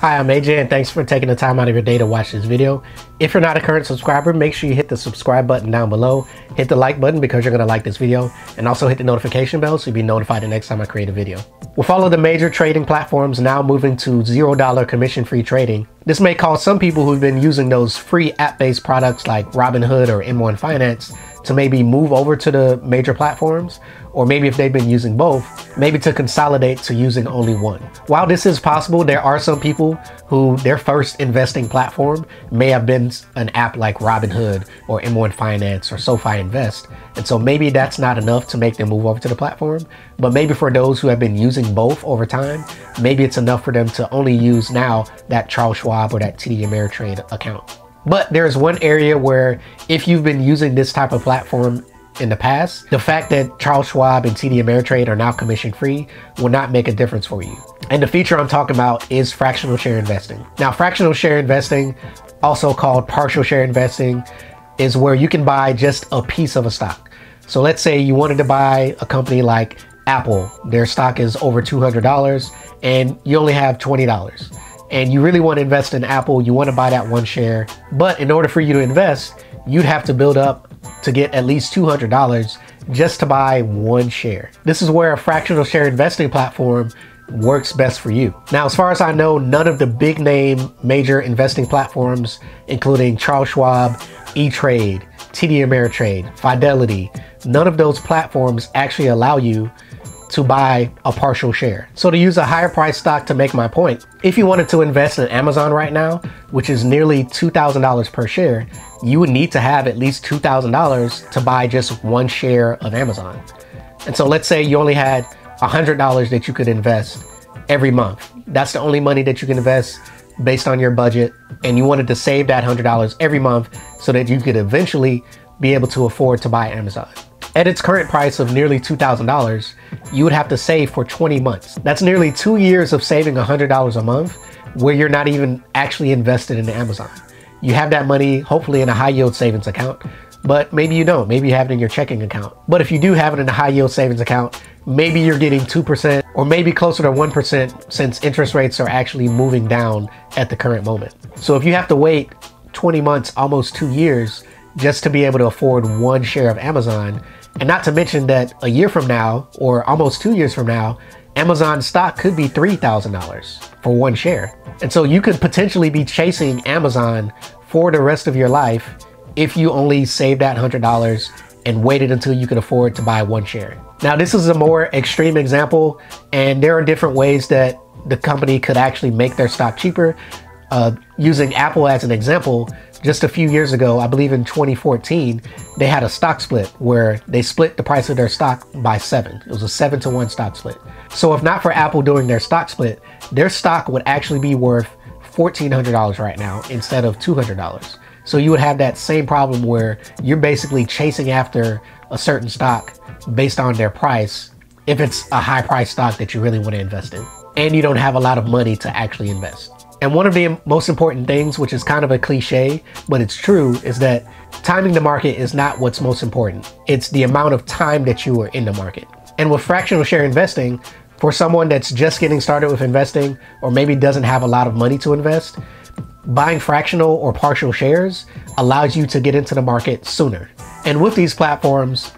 Hi, I'm AJ and thanks for taking the time out of your day to watch this video. If you're not a current subscriber, make sure you hit the subscribe button down below, hit the like button because you're gonna like this video, and also hit the notification bell so you'll be notified the next time I create a video. With all of the major trading platforms now moving to $0 commission-free trading, this may cause some people who've been using those free app-based products like Robinhood or M1 Finance to maybe move over to the major platforms, or maybe if they've been using both, maybe to consolidate to using only one. While this is possible, there are some people who their first investing platform may have been an app like Robinhood or M1 Finance or SoFi Invest. And so maybe that's not enough to make them move over to the platform. But maybe for those who have been using both over time, maybe it's enough for them to only use now that Charles Schwab or that TD Ameritrade account. But there's one area where if you've been using this type of platform in the past, the fact that Charles Schwab and TD Ameritrade are now commission free will not make a difference for you. And the feature I'm talking about is fractional share investing. Now, fractional share investing, also called partial share investing, is where you can buy just a piece of a stock. So let's say you wanted to buy a company like Apple, their stock is over $200 and you only have $20 and you really want to invest in Apple, you want to buy that one share. But in order for you to invest, you'd have to build up to get at least $200 just to buy one share. This is where a fractional share investing platform works best for you. Now, as far as I know, none of the big name major investing platforms, including Charles Schwab, E-Trade, TD Ameritrade, Fidelity, none of those platforms actually allow you to buy a partial share. So to use a higher price stock to make my point, if you wanted to invest in Amazon right now, which is nearly $2,000 per share, you would need to have at least $2,000 to buy just one share of Amazon. And so let's say you only had $100 that you could invest every month. That's the only money that you can invest based on your budget. And you wanted to save that $100 every month so that you could eventually be able to afford to buy Amazon. At its current price of nearly $2,000, you would have to save for 20 months. That's nearly two years of saving $100 a month where you're not even actually invested in Amazon. You have that money hopefully in a high yield savings account, but maybe you don't. Maybe you have it in your checking account. But if you do have it in a high yield savings account, maybe you're getting 2% or maybe closer to 1% since interest rates are actually moving down at the current moment. So if you have to wait 20 months, almost two years, just to be able to afford one share of Amazon, and not to mention that a year from now, or almost two years from now, Amazon stock could be $3,000 for one share. And so you could potentially be chasing Amazon for the rest of your life if you only saved that $100 and waited until you could afford to buy one share. Now, this is a more extreme example, and there are different ways that the company could actually make their stock cheaper. Uh, using Apple as an example, just a few years ago, I believe in 2014, they had a stock split where they split the price of their stock by seven. It was a seven to one stock split. So if not for Apple doing their stock split, their stock would actually be worth $1,400 right now instead of $200. So you would have that same problem where you're basically chasing after a certain stock based on their price if it's a high price stock that you really want to invest in and you don't have a lot of money to actually invest. And one of the most important things, which is kind of a cliche, but it's true, is that timing the market is not what's most important. It's the amount of time that you are in the market. And with fractional share investing, for someone that's just getting started with investing or maybe doesn't have a lot of money to invest, buying fractional or partial shares allows you to get into the market sooner. And with these platforms,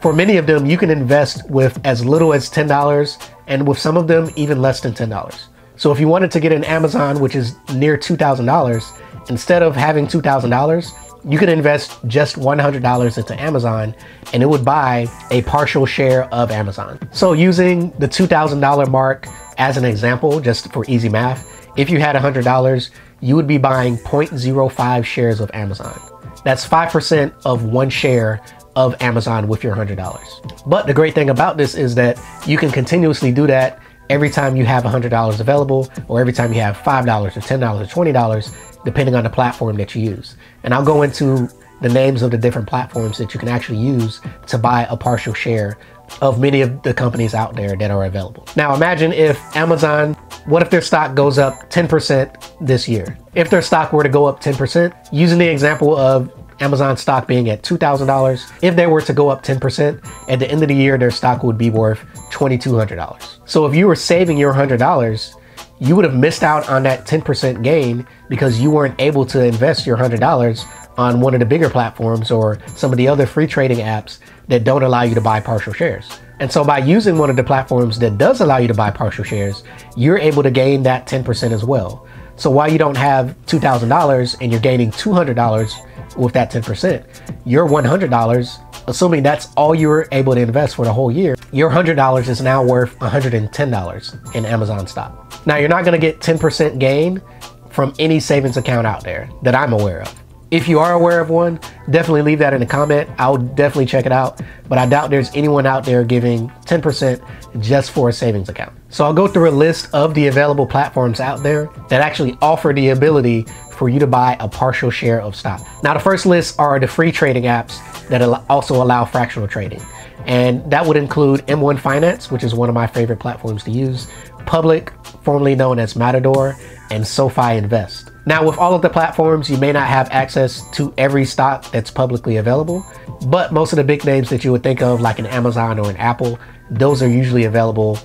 for many of them, you can invest with as little as $10 and with some of them, even less than $10. So if you wanted to get an Amazon, which is near $2,000, instead of having $2,000, you could invest just $100 into Amazon and it would buy a partial share of Amazon. So using the $2,000 mark as an example, just for easy math, if you had $100, you would be buying 0.05 shares of Amazon. That's 5% of one share of Amazon with your $100. But the great thing about this is that you can continuously do that every time you have $100 available or every time you have $5 or $10 or $20, depending on the platform that you use. And I'll go into the names of the different platforms that you can actually use to buy a partial share of many of the companies out there that are available. Now imagine if Amazon, what if their stock goes up 10% this year? If their stock were to go up 10%, using the example of Amazon stock being at $2,000, if they were to go up 10%, at the end of the year, their stock would be worth $2,200. So if you were saving your $100, you would have missed out on that 10% gain because you weren't able to invest your $100 on one of the bigger platforms or some of the other free trading apps that don't allow you to buy partial shares. And so by using one of the platforms that does allow you to buy partial shares, you're able to gain that 10% as well. So while you don't have $2,000 and you're gaining $200 with that 10%, your $100, assuming that's all you were able to invest for the whole year, your $100 is now worth $110 in Amazon stock. Now you're not gonna get 10% gain from any savings account out there that I'm aware of. If you are aware of one, definitely leave that in the comment. I'll definitely check it out. But I doubt there's anyone out there giving 10% just for a savings account. So I'll go through a list of the available platforms out there that actually offer the ability for you to buy a partial share of stock. Now, the first list are the free trading apps that also allow fractional trading. And that would include M1 Finance, which is one of my favorite platforms to use, Public, formerly known as Matador, and SoFi Invest. Now, with all of the platforms, you may not have access to every stock that's publicly available, but most of the big names that you would think of, like an Amazon or an Apple, those are usually available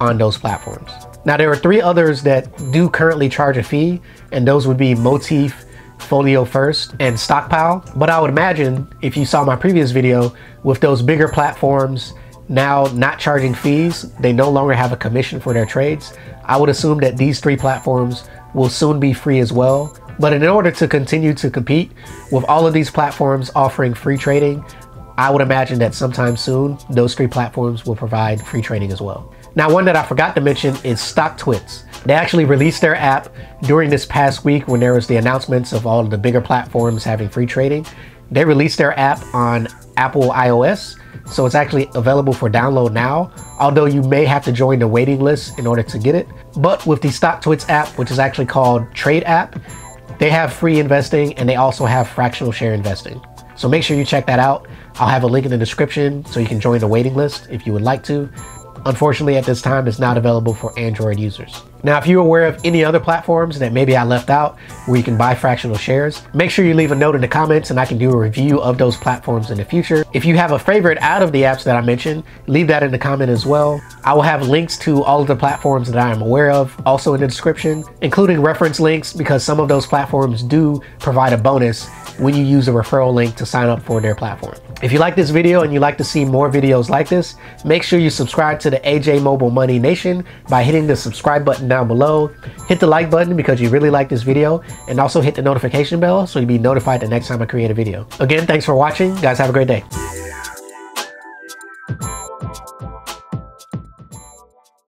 on those platforms. Now, there are three others that do currently charge a fee, and those would be Motif, Folio First, and Stockpile. But I would imagine if you saw my previous video, with those bigger platforms now not charging fees, they no longer have a commission for their trades. I would assume that these three platforms will soon be free as well. But in order to continue to compete with all of these platforms offering free trading, I would imagine that sometime soon, those three platforms will provide free trading as well. Now, one that I forgot to mention is StockTwits. They actually released their app during this past week when there was the announcements of all of the bigger platforms having free trading. They released their app on Apple iOS so it's actually available for download now, although you may have to join the waiting list in order to get it. But with the StockTwits app, which is actually called Trade App, they have free investing and they also have fractional share investing. So make sure you check that out. I'll have a link in the description so you can join the waiting list if you would like to. Unfortunately, at this time, it's not available for Android users. Now, if you're aware of any other platforms that maybe I left out where you can buy fractional shares, make sure you leave a note in the comments and I can do a review of those platforms in the future. If you have a favorite out of the apps that I mentioned, leave that in the comment as well. I will have links to all of the platforms that I am aware of also in the description, including reference links because some of those platforms do provide a bonus when you use a referral link to sign up for their platform. If you like this video and you like to see more videos like this, make sure you subscribe to the AJ Mobile Money Nation by hitting the subscribe button down below. Hit the like button because you really like this video and also hit the notification bell so you'll be notified the next time I create a video. Again, thanks for watching. Guys, have a great day.